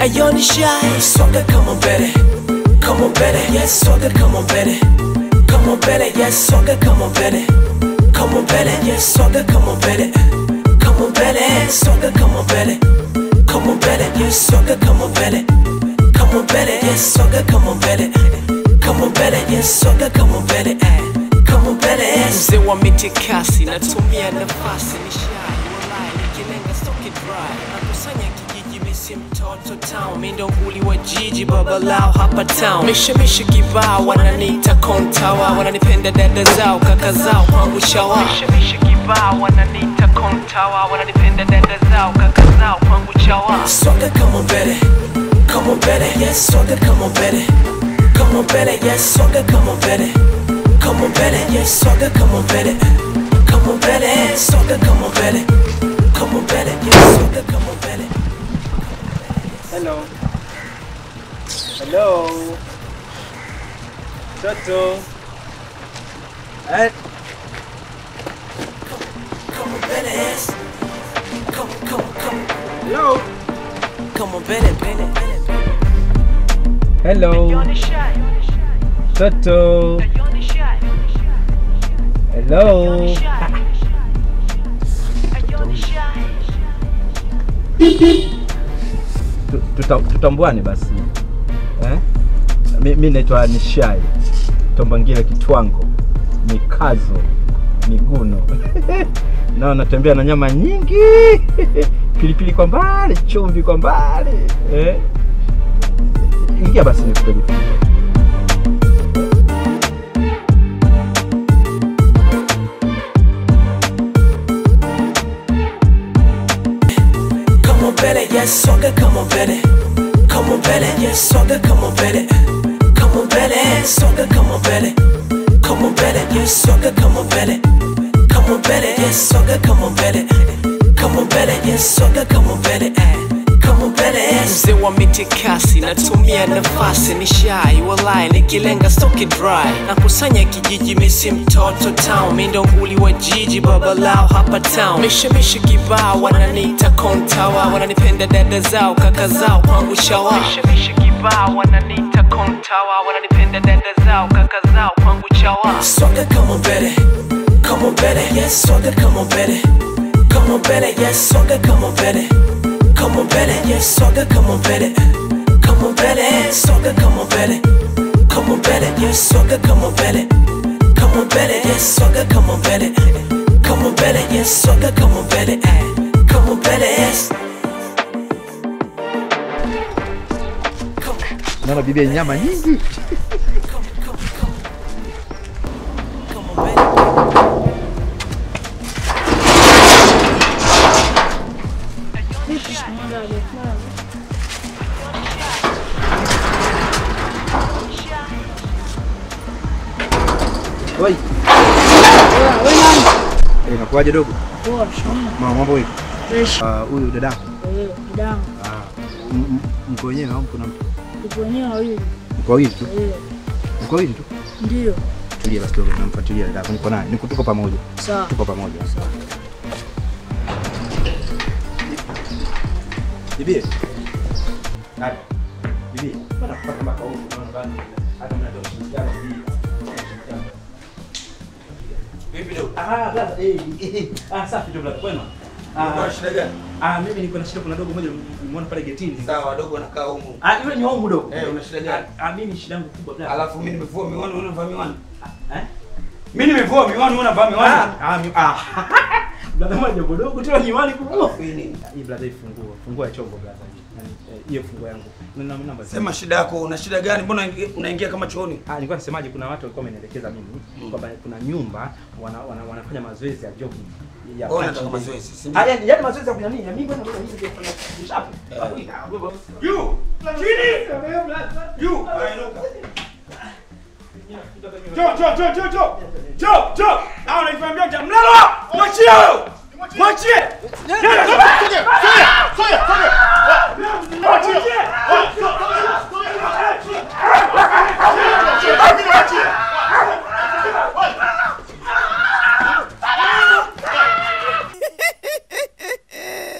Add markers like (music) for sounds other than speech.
Ayo ni shy Soga kama mbele Kama mbele Yes soga kama mbele Kama mbele Yes soga kama mbele Kama mbele Yes soga kama mbele Kama mbele Soga kama mbele Kama mbele Yes soga kama mbele Kama mbele Yes soga kama mbele Kama mbele Yes soga kama mbele Kama mbele Mzee wa miti kasi Natumia nafasi nishai Walai nikilenga it dry Nakusanya misi mtoto town Mindo nguli wa jiji baba lao hapa town Mishe mishe kibao wananiita kontawa Wananipenda dada zao kaka zao kwangu shawa Mishe mishe kibao wananiita kontawa Wananipenda dada zao kaka zao kwangu chawa Soga kama mbele Kama mbele yes soga kama mbele Kama mbele yes soga kama mbele Kama mbele yes soga kama mbele Kama mbele soga kama mbele Kama mbele yes soga kama mbele Hello. Hello. Toto. Eh, Kama mbele yes Kama kama kama hello. Kama mbele mbele mbele Hello. Toto. Hello. Tu- tuta- tutambuane basi. Eh? mi, mi naitwa nishai tombangile kitwango mikazo miguno. (laughs) Nao natembea na nyama nyingi. (laughs) Pilipili kwa mbali chumvi kwa mbali. Eh? ingia basi nikupe jifunzo. Kama mbele yes soga kama mbele Kama mbele yes soga kama mbele Kama mbele soga kama mbele Kama mbele yes soga kama mbele Kama mbele yes soga kama mbele Kama mbele yes soga kama mbele Kama mbele Mzee wa miti mitikasi natumia nafasi ni shy walai nikilenga stoki dry. Na kusanya kijiji misi mtoto town. Mindo nguli wa jiji baba lao hapa town. Mishe mishe kibao wananiita kontawa. Wananipenda dada zao kaka zao kwangu shawa. Mishe mishe kibao wananiita kontawa. Wananipenda dada zao kaka zao kwangu chawa soga kama mbele kama mbele yes soga kama mbele. Kama mbele yes soga kama mbele kama mbele yes soga kama mbele kama mbele soga kama mbele kama mbele yes soga kama mbele kama mbele yes soga kama mbele kama mbele yes soga kama mbele kama mbele yes naona bibi yenye nyama nyingi Oi. Eh, nakuaje dogo? Mama mambo vipi? Ah, huyu dadako. Ah, m- m- mko wenyewe au mko na mtu? Mko wawili tu. Mko wawili tu. Ndio, Tulia basi dogo, namfuatilia dada. Niko naye. Niko tuko pamoja. sawa. Tuko pamoja. Sawa. Bibi. Nani? Bibi. Bana kupata mpaka huko unaona bana. Hata mnatoa ushirikiano bibi. Vipi dogo? Ah, blaza, eh, eh. Ah, safi tu blaza. Kwema. Ah, shida gani? Ah, mimi niko na shida. Kuna dogo moja nimeona pale getini. Sawa, wadogo wanakaa humu. Ah, yule ni wangu dogo. Eh, una shida gani? Ah, ah, mimi shida yangu kubwa bla. Alafu mimi nimevua miwani, wewe unavaa miwani. Eh? Mimi nimevua miwani, wewe unavaa miwani. Ah, ah, ah. (laughs) Brother dogo nyumbani kubwa. Hii brother ifungua. Fungua ya chombo brother. Yaani eh, hiyo funguo yangu. Nina namba. Sema shida yako, una shida gani? Mbona unaingia- kama chooni? Ah, nilikuwa nasemaje kuna watu walikuwa wamenielekeza mimi kwamba kuna nyumba wana, wana, wanafanya mazoezi ya jogging. Ya mazoezi? Ah, yani mazoezi ya kunyanyia. mimi bwana mimi hivi kufanya push-up. You! Chini! You! Ainuka. jump, jump, jump, jump, jump, jump. Now they from jump, jump. Lalo, watch you, watch it. Yeah, 소야, 소야, 소야, 소야. watch it.